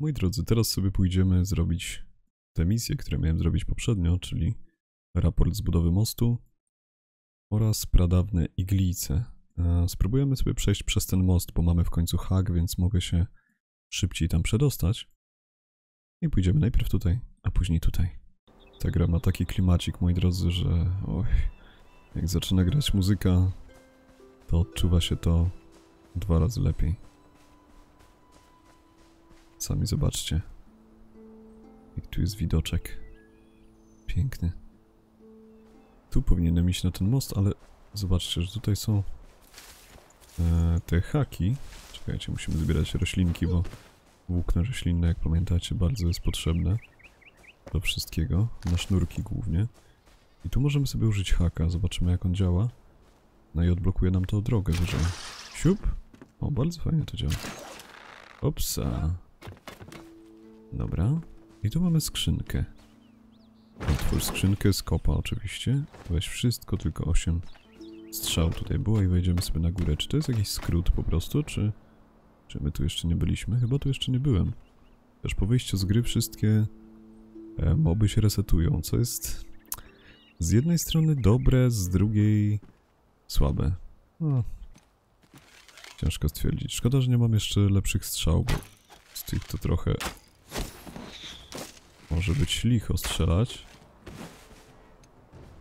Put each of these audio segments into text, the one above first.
Moi drodzy, teraz sobie pójdziemy zrobić te misje, które miałem zrobić poprzednio, czyli raport z budowy mostu oraz pradawne iglice. E, Spróbujemy sobie przejść przez ten most, bo mamy w końcu hak, więc mogę się szybciej tam przedostać. I pójdziemy najpierw tutaj, a później tutaj. Ta gra ma taki klimacik, moi drodzy, że oj, jak zaczyna grać muzyka, to odczuwa się to dwa razy lepiej. Sami zobaczcie. Jak tu jest widoczek. Piękny. Tu powinienem iść na ten most, ale zobaczcie, że tutaj są e, te haki. Czekajcie, musimy zbierać roślinki, bo włókno roślinne, jak pamiętacie, bardzo jest potrzebne do wszystkiego, na sznurki głównie. I tu możemy sobie użyć haka, zobaczymy jak on działa. No i odblokuje nam to drogę wyżej. Siup! O, bardzo fajnie to działa. Opsa. Dobra. I tu mamy skrzynkę. Otwórz skrzynkę z kopa oczywiście. Weź wszystko, tylko 8 strzał tutaj było i wejdziemy sobie na górę. Czy to jest jakiś skrót po prostu, czy... Czy my tu jeszcze nie byliśmy? Chyba tu jeszcze nie byłem. Też po wyjściu z gry wszystkie e, moby się resetują, co jest z jednej strony dobre, z drugiej słabe. No, ciężko stwierdzić. Szkoda, że nie mam jeszcze lepszych strzał, bo z tych to trochę może być licho strzelać.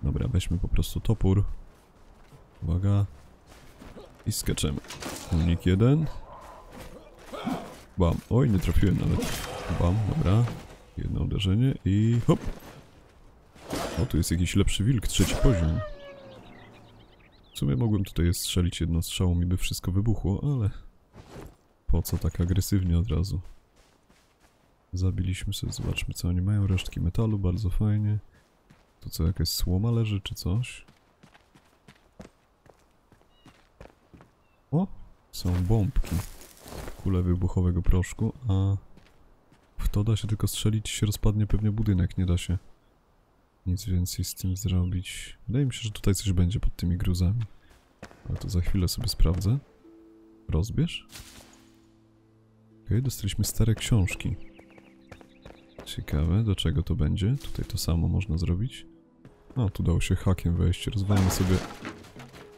Dobra, weźmy po prostu topór. Uwaga. I skaczemy. Unik jeden. Bam. Oj, nie trafiłem nawet. Bam, dobra. Jedno uderzenie i hop. O, tu jest jakiś lepszy wilk, trzeci poziom. W sumie mogłem tutaj strzelić jedną strzałą i by wszystko wybuchło, ale... Po co tak agresywnie od razu? Zabiliśmy sobie, zobaczmy co oni mają. Resztki metalu, bardzo fajnie. Tu co, jakaś słoma leży czy coś? O! Są bombki. Kule wybuchowego proszku, a... W to da się tylko strzelić się rozpadnie pewnie budynek, nie da się nic więcej z tym zrobić. Wydaje mi się, że tutaj coś będzie pod tymi gruzami. Ale to za chwilę sobie sprawdzę. Rozbierz. Okej, dostaliśmy stare książki. Ciekawe, do czego to będzie. Tutaj to samo można zrobić. O, tu dało się hakiem wejść. Rozwalmy sobie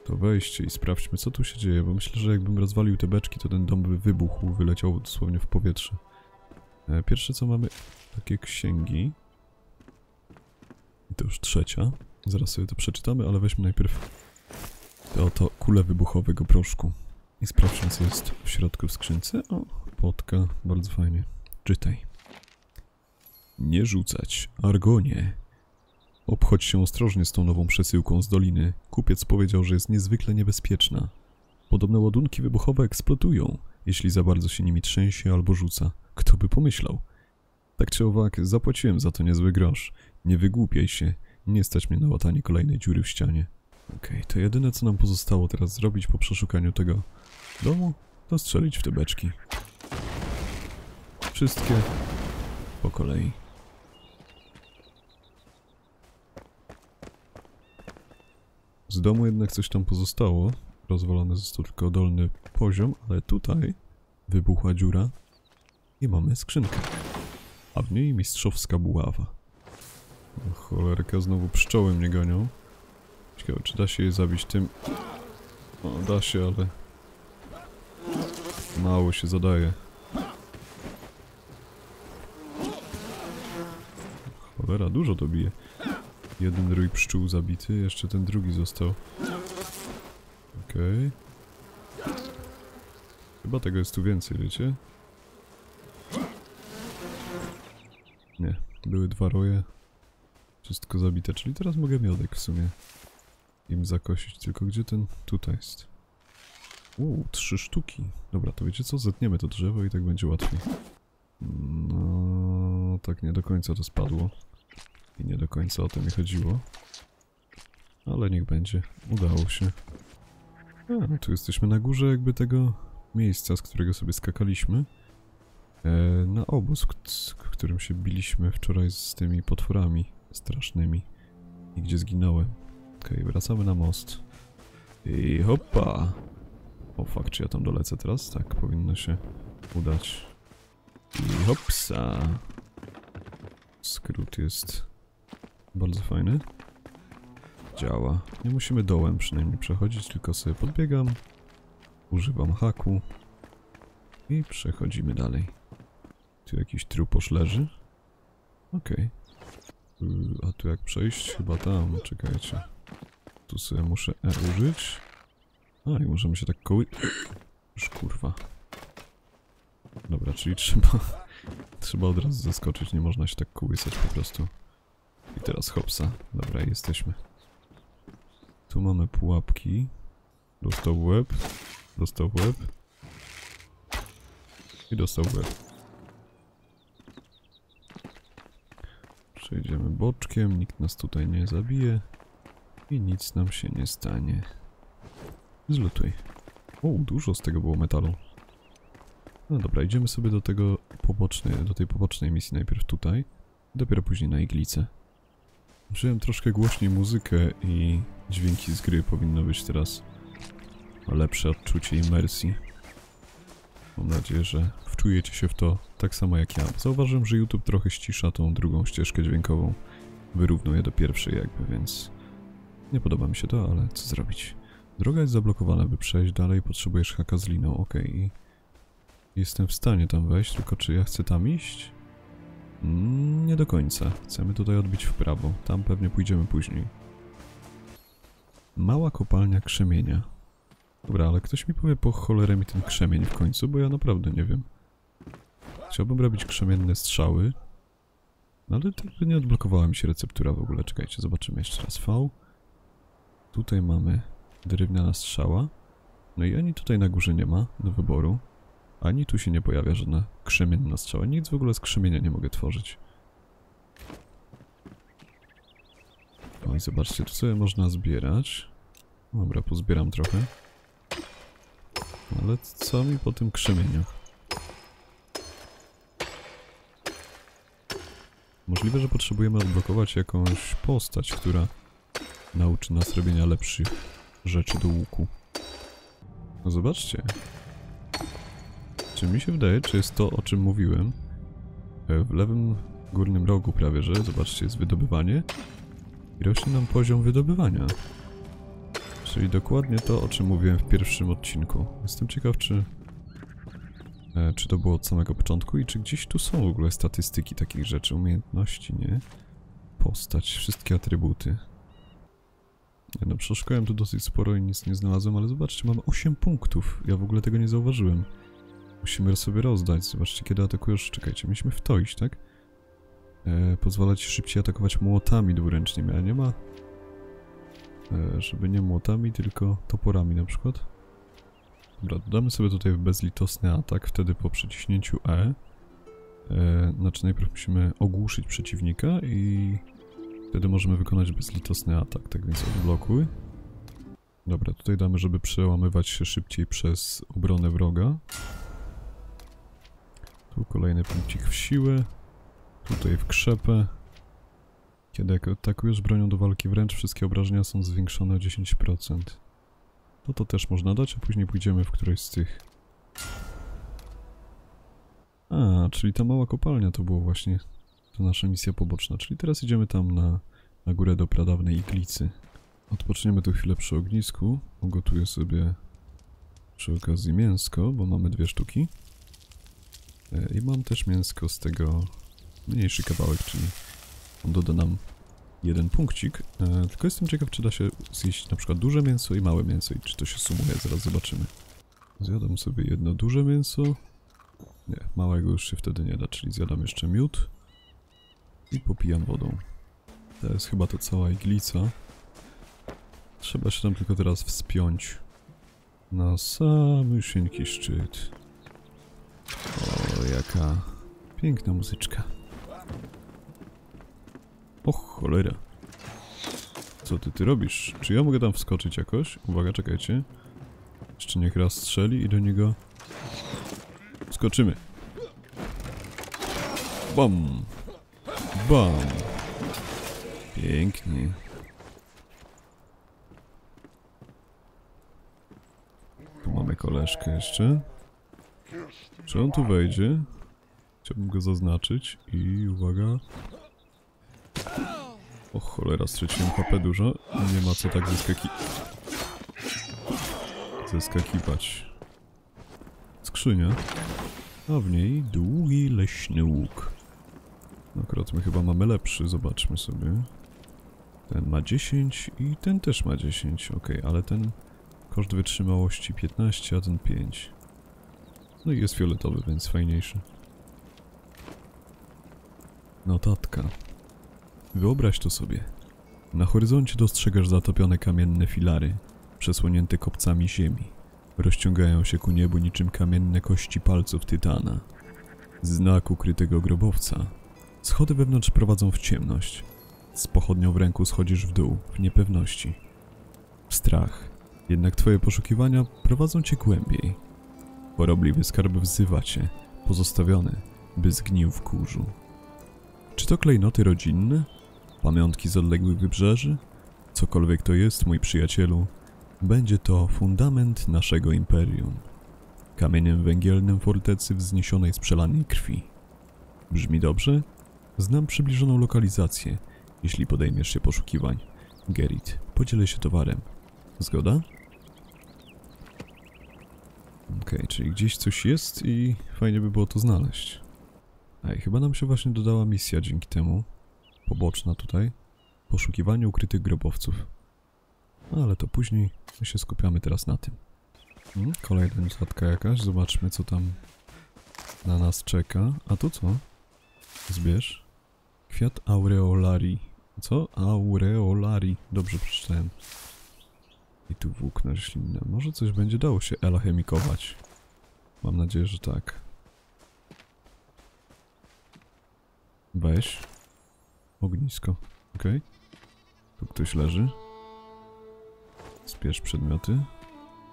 to wejście i sprawdźmy, co tu się dzieje, bo myślę, że jakbym rozwalił te beczki, to ten dom by wybuchł, wyleciał dosłownie w powietrze. E, Pierwsze co mamy, takie księgi. I to już trzecia. Zaraz sobie to przeczytamy, ale weźmy najpierw to oto kulę wybuchowego proszku. I sprawdźmy, co jest w środku w skrzynce. O, potka, bardzo fajnie. Czytaj. Nie rzucać, Argonie. Obchodź się ostrożnie z tą nową przesyłką z doliny. Kupiec powiedział, że jest niezwykle niebezpieczna. Podobne ładunki wybuchowe eksplodują, jeśli za bardzo się nimi trzęsie albo rzuca. Kto by pomyślał? Tak czy owak, zapłaciłem za to niezły grosz. Nie wygłupiaj się. Nie stać mnie na łatanie kolejnej dziury w ścianie. Okej, to jedyne co nam pozostało teraz zrobić po przeszukaniu tego domu, to strzelić w te beczki. Wszystkie po kolei. Z domu jednak coś tam pozostało. Rozwalony został tylko dolny poziom, ale tutaj wybuchła dziura i mamy skrzynkę. A w niej mistrzowska buława. O, cholerka, znowu pszczoły mnie gonią. Ciekawe, czy da się je zabić tym... O, da się, ale... Mało się zadaje. Cholera, dużo to bije. Jeden rój pszczół zabity, jeszcze ten drugi został. Okej. Chyba tego jest tu więcej, wiecie? Nie, były dwa roje. Wszystko zabite, czyli teraz mogę miodek w sumie im zakosić. Tylko gdzie ten? Tutaj jest. Uuu, trzy sztuki. Dobra, to wiecie co? Zetniemy to drzewo i tak będzie łatwiej. No, tak nie do końca to spadło. I nie do końca o to mi chodziło. Ale niech będzie. Udało się. A, no tu jesteśmy na górze jakby tego miejsca, z którego sobie skakaliśmy. E, na obóz, z którym się biliśmy wczoraj z tymi potworami strasznymi. I gdzie zginąłem. Okej, wracamy na most. I hoppa! O fuck, czy ja tam dolecę teraz? Tak, powinno się udać. I hopsa. Skrót jest bardzo fajny. Działa. Nie musimy dołem przynajmniej przechodzić, tylko sobie podbiegam. Używam haku. I przechodzimy dalej. Tu jakiś truposz leży. Okej. Y, A tu jak przejść? Chyba tam, czekajcie. Tu sobie muszę E użyć. A, i możemy się tak koły... Już kurwa. Dobra, czyli trzeba... Trzeba od razu zaskoczyć, nie można się tak kołysać po prostu. I teraz hopsa. Dobra, jesteśmy. Tu mamy pułapki. Dostał łeb. Dostał łeb. I dostał łeb. Przejdziemy boczkiem, nikt nas tutaj nie zabije. I nic nam się nie stanie. Zlutuj. O, dużo z tego było metalu. No dobra, idziemy sobie do tego pobocznej, do tej pobocznej misji najpierw tutaj, dopiero później na iglicę. Wziąłem troszkę głośniej muzykę i dźwięki z gry powinno być teraz lepsze odczucie imersji. Mam nadzieję, że wczujecie się w to tak samo jak ja. Zauważyłem, że YouTube trochę ścisza tą drugą ścieżkę dźwiękową. Wyrównuje do pierwszej jakby, więc nie podoba mi się to, ale co zrobić. Droga jest zablokowana, by przejść dalej potrzebujesz haka z liną, ok. Jestem w stanie tam wejść, tylko czy ja chcę tam iść? Mm, nie do końca. Chcemy tutaj odbić w prawo. Tam pewnie pójdziemy później. Mała kopalnia krzemienia. Dobra, ale ktoś mi powie po cholerę mi ten krzemień w końcu, bo ja naprawdę nie wiem. Chciałbym robić krzemienne strzały. No ale to nie odblokowała mi się receptura w ogóle. Czekajcie, zobaczymy jeszcze raz. V. Tutaj mamy drewniana strzała. No i ani tutaj na górze nie ma do wyboru. Ani tu się nie pojawia żadna krzemienna strzała. Nic w ogóle z krzemienia nie mogę tworzyć. No i zobaczcie, tu sobie można zbierać. Dobra, pozbieram trochę. Ale co mi po tym krzemieniu? Możliwe, że potrzebujemy odblokować jakąś postać, która nauczy nas robienia lepszych rzeczy do łuku. No zobaczcie. Czy mi się wydaje, czy jest to, o czym mówiłem? E, W lewym górnym rogu prawie, że, zobaczcie, jest wydobywanie. I rośnie nam poziom wydobywania. Czyli dokładnie to, o czym mówiłem w pierwszym odcinku. Jestem ciekaw, czy... E, czy to było od samego początku i czy gdzieś tu są w ogóle statystyki takich rzeczy, umiejętności, nie? Postać, wszystkie atrybuty. Ja no, przeszukałem tu dosyć sporo i nic nie znalazłem, ale zobaczcie, mamy 8 punktów. Ja w ogóle tego nie zauważyłem. Musimy sobie rozdać. Zobaczcie, kiedy atakujesz. Czekajcie, mieliśmy w to iść, tak? E, pozwala ci szybciej atakować młotami dwuręcznymi, a nie ma... E, żeby nie młotami, tylko toporami na przykład. Dobra, dodamy sobie tutaj bezlitosny atak, wtedy po przyciśnięciu E. e znaczy najpierw musimy ogłuszyć przeciwnika i wtedy możemy wykonać bezlitosny atak, tak więc odblokuj. Dobra, tutaj damy, żeby przełamywać się szybciej przez obronę wroga. Tu kolejny punkcik w siłę. Tutaj w krzepę. Kiedy atakujesz bronią do walki wręcz, wszystkie obrażenia są zwiększone o 10%. No to też można dać, a później pójdziemy w którejś z tych. A, czyli ta mała kopalnia to było właśnie to nasza misja poboczna. Czyli teraz idziemy tam na, na górę do pradawnej iglicy. Odpoczniemy tu chwilę przy ognisku. Ugotuję sobie przy okazji mięsko, bo mamy dwie sztuki. I mam też mięsko z tego mniejszy kawałek, czyli doda nam jeden punkcik. E, tylko jestem ciekaw, czy da się zjeść na przykład duże mięso i małe mięso i czy to się sumuje, zaraz zobaczymy. Zjadam sobie jedno duże mięso. Nie, małego już się wtedy nie da, czyli zjadam jeszcze miód i popijam wodą. To jest chyba to cała iglica. Trzeba się tam tylko teraz wspiąć na samysieńki szczyt. O, jaka piękna muzyczka. O cholera. Co ty ty robisz? Czy ja mogę tam wskoczyć jakoś? Uwaga, czekajcie. Jeszcze niech raz strzeli i do niego... Skoczymy. Bam! Bam! Pięknie. Tu mamy koleżkę jeszcze. Czy on tu wejdzie? Chciałbym go zaznaczyć i uwaga. O cholera, straciłem HP dużo. Nie ma co tak zeskaki... zeskakiwać. Skrzynia. A w niej długi leśny łuk. No akurat my chyba mamy lepszy, zobaczmy sobie. Ten ma 10 i ten też ma 10, ok, ale ten koszt wytrzymałości 15, a ten 5. No i jest fioletowy, więc fajniejszy. Notatka. Wyobraź to sobie. Na horyzoncie dostrzegasz zatopione kamienne filary, przesłonięte kopcami ziemi. Rozciągają się ku niebu niczym kamienne kości palców tytana. Znak ukrytego grobowca. Schody wewnątrz prowadzą w ciemność. Z pochodnią w ręku schodzisz w dół, w niepewności. W strach. Jednak twoje poszukiwania prowadzą cię głębiej. Chorobliwy skarb wzywa cię, pozostawiony, by zgnił w kurzu. Czy to klejnoty rodzinne? Pamiątki z odległych wybrzeży? Cokolwiek to jest, mój przyjacielu, będzie to fundament naszego imperium. Kamieniem węgielnym fortecy wzniesionej z przelanej krwi. Brzmi dobrze? Znam przybliżoną lokalizację, jeśli podejmiesz się poszukiwań. Gerit, podzielę się towarem. Zgoda? Okej, okay, czyli gdzieś coś jest i fajnie by było to znaleźć. Ej, chyba nam się właśnie dodała misja dzięki temu. Poboczna tutaj. Poszukiwanie ukrytych grobowców. No, ale to później. My się skupiamy teraz na tym. Hmm, kolejna notatka jakaś. Zobaczmy co tam na nas czeka. A to co? Zbierz. Kwiat aureolari. Co? Aureolari. Dobrze przeczytałem. I tu włókna roślinne. Może coś będzie dało się alchemikować. Mam nadzieję, że tak. Weź. Ognisko. Ok. Tu ktoś leży. Zbierz przedmioty.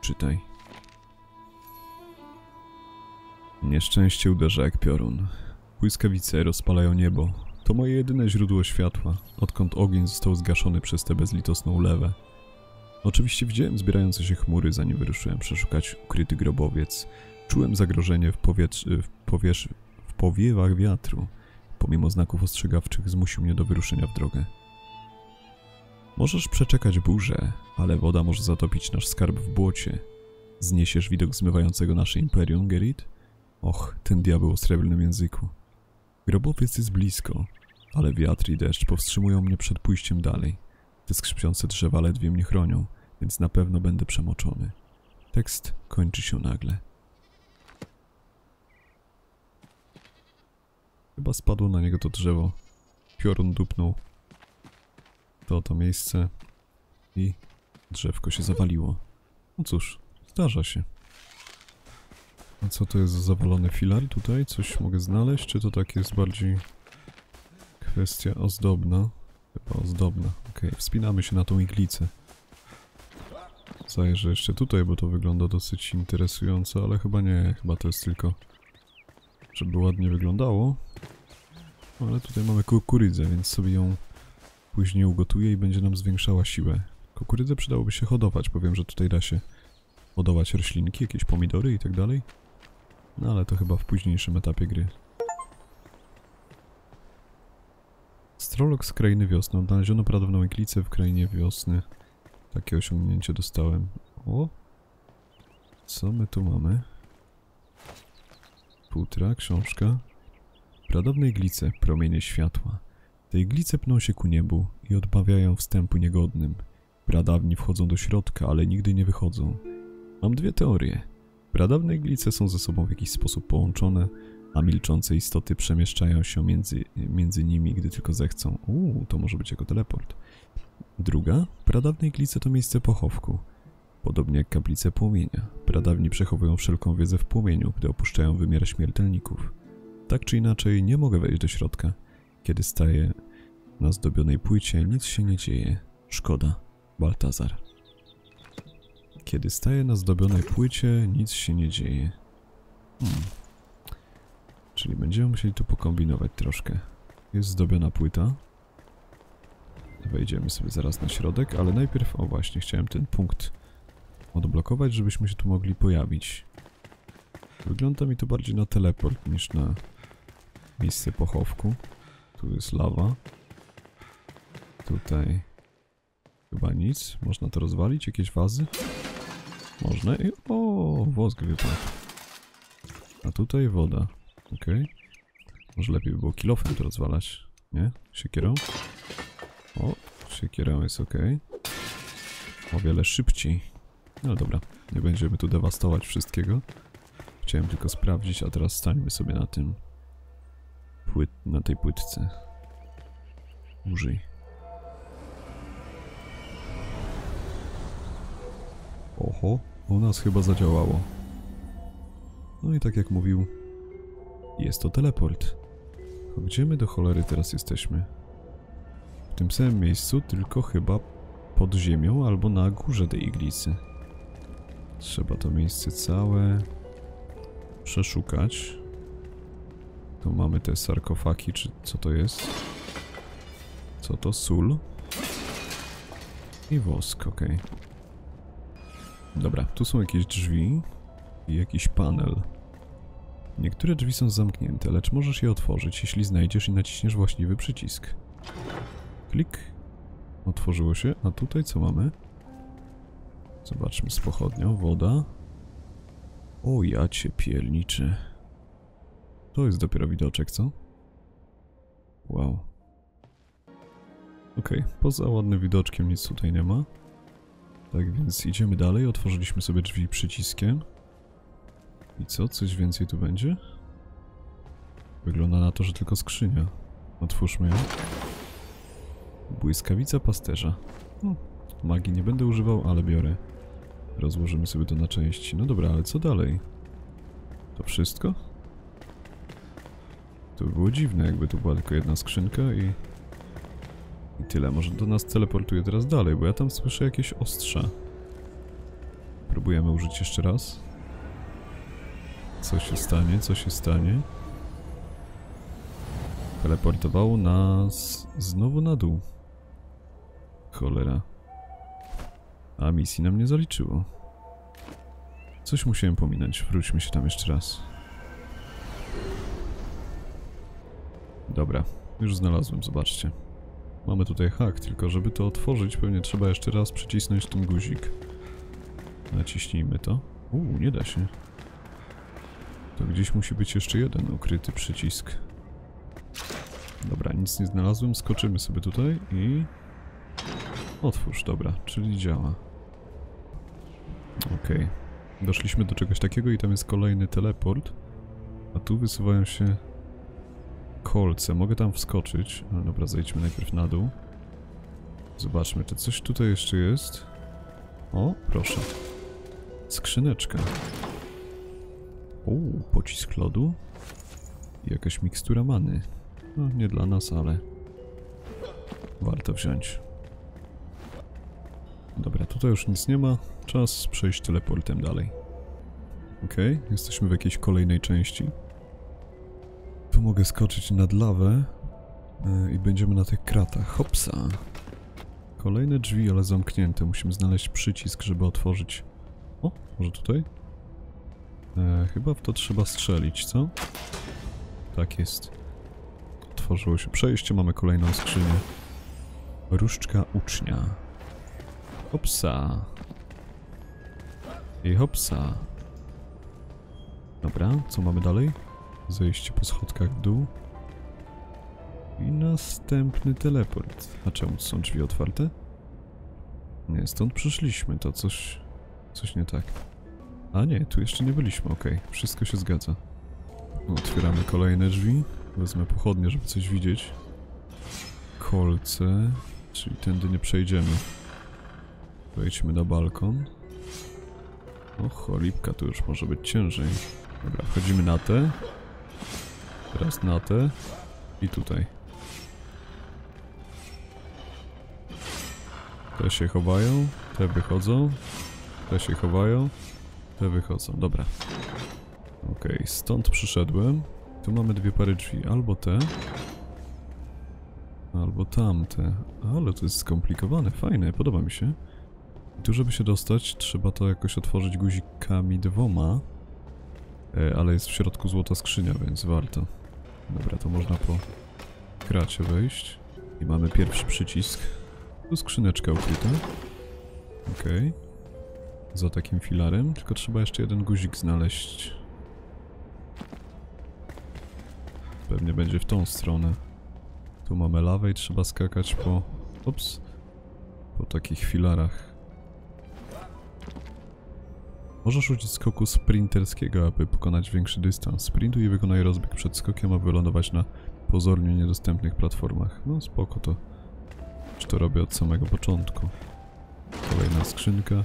Czytaj. Nieszczęście uderza jak piorun. Błyskawice rozpalają niebo. To moje jedyne źródło światła, odkąd ogień został zgaszony przez tę bezlitosną lewę. Oczywiście widziałem zbierające się chmury, zanim wyruszyłem przeszukać ukryty grobowiec. Czułem zagrożenie w, powietrz- w, powierz- w powiewach wiatru. Pomimo znaków ostrzegawczych zmusił mnie do wyruszenia w drogę. Możesz przeczekać burzę, ale woda może zatopić nasz skarb w błocie. Zniesiesz widok zmywającego nasze imperium, Gerit? Och, ten diabeł o srebrnym języku. Grobowiec jest blisko, ale wiatr i deszcz powstrzymują mnie przed pójściem dalej. Te skrzypiące drzewa ledwie mnie chronią, więc na pewno będę przemoczony. Tekst kończy się nagle. Chyba spadło na niego to drzewo. Piorun dupnął. To to miejsce. I drzewko się zawaliło. No cóż, zdarza się. A co to jest za zawalony filar tutaj? Coś mogę znaleźć? Czy to tak jest bardziej kwestia ozdobna? Chyba ozdobna. Okej, okay, wspinamy się na tą iglicę. Zajrzę jeszcze tutaj, bo to wygląda dosyć interesująco, ale chyba nie. Chyba to jest tylko, żeby ładnie wyglądało. Ale tutaj mamy kukurydzę, więc sobie ją później ugotuję i będzie nam zwiększała siłę. Kukurydzę przydałoby się hodować, bo wiem, że tutaj da się hodować roślinki, jakieś pomidory i tak dalej. No ale to chyba w późniejszym etapie gry. Strolog z krainy wiosny. Odnaleziono pradawną iglicę w krainie wiosny. Takie osiągnięcie dostałem. O! Co my tu mamy? Futra, książka. Pradawne iglice, promienie światła. Te iglice pną się ku niebu i odbawiają wstępu niegodnym. Pradawni wchodzą do środka, ale nigdy nie wychodzą. Mam dwie teorie. Pradawne iglice są ze sobą w jakiś sposób połączone, a milczące istoty przemieszczają się między, między nimi, gdy tylko zechcą. Uuu, to może być jako teleport. Druga, pradawne iglice to miejsce pochowku. Podobnie jak kaplice płomienia. Pradawni przechowują wszelką wiedzę w płomieniu, gdy opuszczają wymiar śmiertelników. Tak czy inaczej, nie mogę wejść do środka. Kiedy staję na zdobionej płycie, nic się nie dzieje. Szkoda. Baltazar. Kiedy staję na zdobionej płycie, nic się nie dzieje. Hmm. Czyli będziemy musieli tu pokombinować troszkę. Jest zdobiona płyta. Wejdziemy sobie zaraz na środek, ale najpierw, o właśnie, chciałem ten punkt odblokować, żebyśmy się tu mogli pojawić. Wygląda mi to bardziej na teleport niż na Miejsce pochowku. Tu jest lawa. Tutaj chyba nic. Można to rozwalić? Jakieś wazy? Można i... O, wosk wypadł. A tutaj woda. Okej. Może lepiej by było kilofem to rozwalać. Nie? Siekierą? O, siekierą jest ok. O wiele szybciej. No dobra, nie będziemy tu dewastować wszystkiego. Chciałem tylko sprawdzić, a teraz stańmy sobie na tym... Płyt, na tej płytce. Użyj. Oho, u nas chyba zadziałało. No i tak jak mówił, jest to teleport. Gdzie my do cholery teraz jesteśmy? W tym samym miejscu, tylko chyba pod ziemią albo na górze tej iglicy. Trzeba to miejsce całe przeszukać. Tu mamy te sarkofagi, czy co to jest? Co to? Sól? I wosk, ok. Dobra, tu są jakieś drzwi i jakiś panel. Niektóre drzwi są zamknięte, lecz możesz je otworzyć, jeśli znajdziesz i naciśniesz właściwy przycisk. Klik. Otworzyło się, a tutaj co mamy? Zobaczmy z pochodnią, woda. O ja cię. To jest dopiero widoczek, co? Wow. Okej, poza ładnym widoczkiem nic tutaj nie ma. Tak więc idziemy dalej, otworzyliśmy sobie drzwi przyciskiem. I co? Coś więcej tu będzie? Wygląda na to, że tylko skrzynia. Otwórzmy ją. Błyskawica pasterza. No, magii nie będę używał, ale biorę. Rozłożymy sobie to na części. No dobra, ale co dalej? To wszystko? To by było dziwne, jakby tu była tylko jedna skrzynka i... I tyle. Może do nas teleportuje teraz dalej, bo ja tam słyszę jakieś ostrza. Próbujemy użyć jeszcze raz. Co się stanie? Co się stanie? Teleportowało nas znowu na dół. Cholera. A misji nam nie zaliczyło. Coś musiałem pominąć. Wróćmy się tam jeszcze raz. Dobra, już znalazłem, zobaczcie. Mamy tutaj hak, tylko żeby to otworzyć pewnie trzeba jeszcze raz przycisnąć ten guzik. Naciśnijmy to. Uuu, nie da się. To gdzieś musi być jeszcze jeden ukryty przycisk. Dobra, nic nie znalazłem. Skoczymy sobie tutaj i... Otwórz, dobra, czyli działa. Okej. Doszliśmy do czegoś takiego i tam jest kolejny teleport. A tu wysuwają się kolce. Mogę tam wskoczyć. No dobra, zejdźmy najpierw na dół. Zobaczmy, czy coś tutaj jeszcze jest. O, proszę. Skrzyneczka. O, pocisk lodu. I jakaś mikstura many. No, nie dla nas, ale... Warto wziąć. Dobra, tutaj już nic nie ma. Czas przejść teleportem dalej. Okej, jesteśmy w jakiejś kolejnej części. Tu mogę skoczyć nad lawę yy, i będziemy na tych kratach. Hopsa! Kolejne drzwi, ale zamknięte. Musimy znaleźć przycisk, żeby otworzyć. O, może tutaj? E, chyba w to trzeba strzelić, co? Tak jest. Otworzyło się przejście, mamy kolejną skrzynię. Różdżka ucznia. Hopsa. I hopsa. Dobra, co mamy dalej? Zejście po schodkach w dół. I następny teleport. A czemu są drzwi otwarte? Nie, stąd przyszliśmy, to coś... Coś nie tak. A nie, tu jeszcze nie byliśmy, okej. Okay. Wszystko się zgadza. Otwieramy kolejne drzwi. Wezmę pochodnie, żeby coś widzieć. Kolce. Czyli tędy nie przejdziemy. Wejdźmy na balkon. O, cholipka, tu już może być ciężej. Dobra, wchodzimy na te. Teraz na te. I tutaj. Te się chowają, te wychodzą. Te się chowają, te wychodzą. Dobra. Okej, okay, stąd przyszedłem. Tu mamy dwie pary drzwi. Albo te. Albo tamte. Ale to jest skomplikowane, fajne, podoba mi się. I tu, żeby się dostać, trzeba to jakoś otworzyć guzikami dwoma. E, ale jest w środku złota skrzynia, więc warto. Dobra, to można po kracie wejść. I mamy pierwszy przycisk. Tu skrzyneczka ukryta. Okej. Za takim filarem, tylko trzeba jeszcze jeden guzik znaleźć. Pewnie będzie w tą stronę. Tu mamy lawę i trzeba skakać po... Ups. Po takich filarach. Możesz użyć skoku sprinterskiego, aby pokonać większy dystans. Sprintuj i wykonaj rozbieg przed skokiem, aby wylądować na pozornie niedostępnych platformach. No spoko to. Czy to robię od samego początku. Kolejna skrzynka.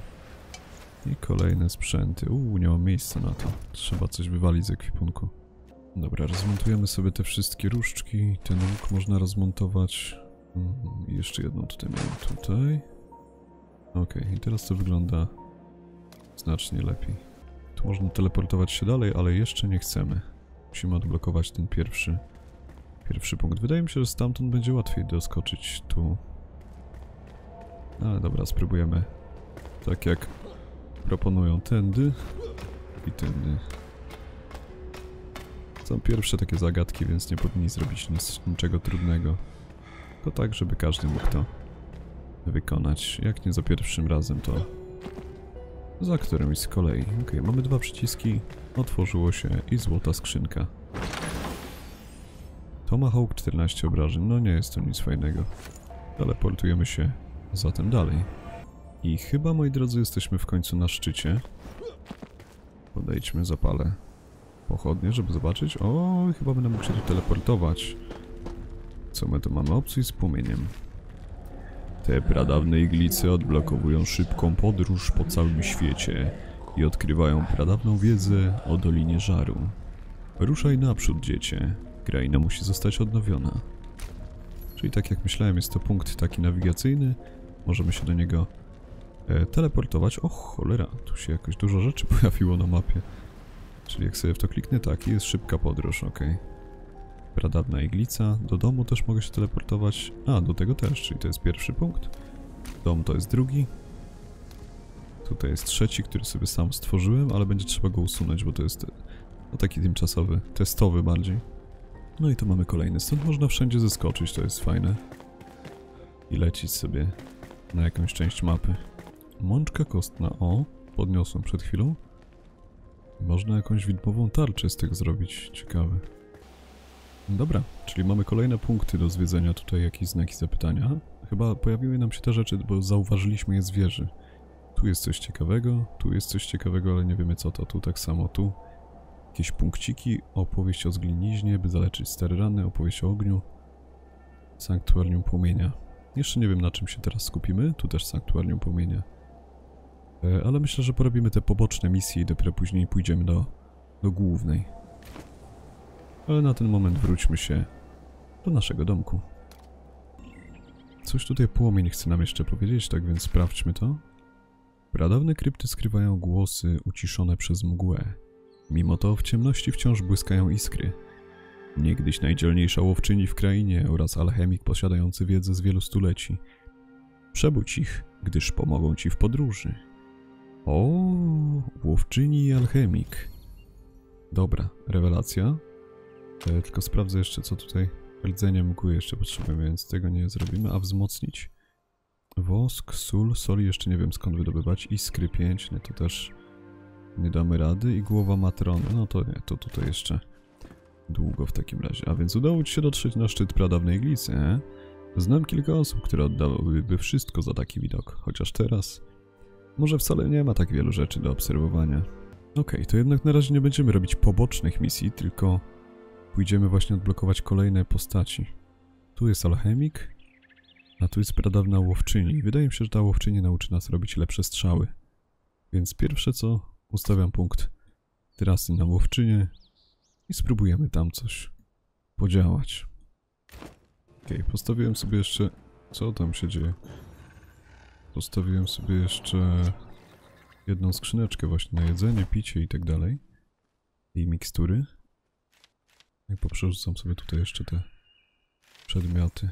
I kolejne sprzęty. Uuu, nie mam miejsca na to. Trzeba coś wywalić z ekwipunku. Dobra, rozmontujemy sobie te wszystkie różdżki. Ten łuk można rozmontować. I jeszcze jedną tutaj mam tutaj. Okej, i teraz to wygląda znacznie lepiej. Tu można teleportować się dalej, ale jeszcze nie chcemy. Musimy odblokować ten pierwszy pierwszy punkt. Wydaje mi się, że stamtąd będzie łatwiej doskoczyć tu. Ale dobra, spróbujemy. Tak jak proponują tędy i tędy. Są pierwsze takie zagadki, więc nie powinni zrobić nic, niczego trudnego. To tak, żeby każdy mógł to wykonać. Jak nie za pierwszym razem, to za którymś z kolei. Ok, mamy dwa przyciski, otworzyło się i złota skrzynka. Tomahawk 14 obrażeń, no nie jest to nic fajnego. Teleportujemy się zatem dalej. I chyba, moi drodzy, jesteśmy w końcu na szczycie. Podejdźmy, zapalę pochodnie, żeby zobaczyć. O, chyba będę mógł się tu teleportować. Co my tu mamy? Opcję z płomieniem. Te pradawne iglice odblokowują szybką podróż po całym świecie i odkrywają pradawną wiedzę o Dolinie Żaru. Ruszaj naprzód, dziecię. Kraina musi zostać odnowiona. Czyli tak jak myślałem, jest to punkt taki nawigacyjny. Możemy się do niego teleportować. O cholera, tu się jakoś dużo rzeczy pojawiło na mapie. Czyli jak sobie w to kliknę, tak, jest szybka podróż, ok. Pradawna iglica. Do domu też mogę się teleportować. A, do tego też, czyli to jest pierwszy punkt. Dom to jest drugi. Tutaj jest trzeci, który sobie sam stworzyłem, ale będzie trzeba go usunąć, bo to jest no, taki tymczasowy, testowy bardziej. No i tu mamy kolejny. Stąd można wszędzie zeskoczyć, to jest fajne. I lecieć sobie na jakąś część mapy. Mączka kostna, o, podniosłem przed chwilą. Można jakąś widmową tarczę z tego zrobić, ciekawe. Dobra, czyli mamy kolejne punkty do zwiedzenia, tutaj jakieś znaki zapytania. Chyba pojawiły nam się te rzeczy, bo zauważyliśmy je z wieży. Tu jest coś ciekawego, tu jest coś ciekawego, ale nie wiemy co to, tu tak samo, tu. Jakieś punkciki, opowieść o zgliniźnie, by zaleczyć stare rany, opowieść o ogniu. Sanktuarium płomienia. Jeszcze nie wiem na czym się teraz skupimy, tu też sanktuarium płomienia. E, ale myślę, że porobimy te poboczne misje i dopiero później pójdziemy do, do głównej. Ale na ten moment wróćmy się do naszego domku. Coś tutaj płomień chce nam jeszcze powiedzieć, tak więc sprawdźmy to. Pradawne krypty skrywają głosy uciszone przez mgłę. Mimo to w ciemności wciąż błyskają iskry. Niegdyś najdzielniejsza łowczyni w krainie oraz alchemik posiadający wiedzę z wielu stuleci. Przebudź ich, gdyż pomogą ci w podróży. O, łowczyni i alchemik. Dobra, rewelacja. E, tylko sprawdzę jeszcze, co tutaj rdzenie mgły jeszcze potrzebujemy, więc tego nie zrobimy. A wzmocnić? Wosk, sól, soli jeszcze nie wiem skąd wydobywać. Iskry 5, no to też nie damy rady. I głowa matrony, no to nie, to tutaj jeszcze długo w takim razie. A więc udało ci się dotrzeć na szczyt pradawnej glicy, e? Znam kilka osób, które oddałyby wszystko za taki widok, chociaż teraz może wcale nie ma tak wielu rzeczy do obserwowania. Okay, to jednak na razie nie będziemy robić pobocznych misji, tylko pójdziemy właśnie odblokować kolejne postaci. Tu jest alchemik, a tu jest pradawna łowczyni. Wydaje mi się, że ta łowczyni nauczy nas robić lepsze strzały. Więc pierwsze co, ustawiam punkt trasy na łowczynię i spróbujemy tam coś podziałać. Okay, postawiłem sobie jeszcze... Co tam się dzieje? Postawiłem sobie jeszcze jedną skrzyneczkę właśnie na jedzenie, picie i tak dalej. I mikstury. I poprzerzucam sobie tutaj jeszcze te przedmioty.